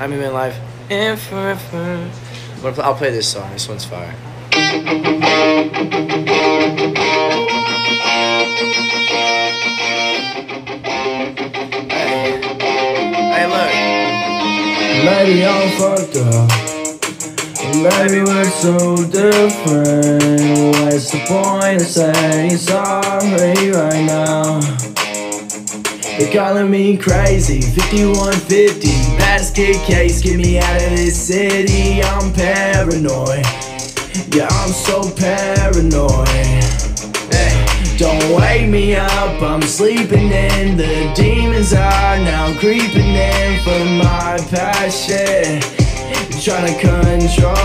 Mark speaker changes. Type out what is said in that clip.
Speaker 1: I'm in live and forever. I'm gonna play, I'll play this song. This one's fire. Hey, hey, look.
Speaker 2: Maybe I'm fucked up. Maybe we're so different. What's the point of saying sorry right now? They're calling me crazy. 5150, basket case. Get me out of this city. I'm paranoid. Yeah, I'm so paranoid. Hey, don't wake me up. I'm sleeping in. The demons are now creeping in for my passion. Trying to control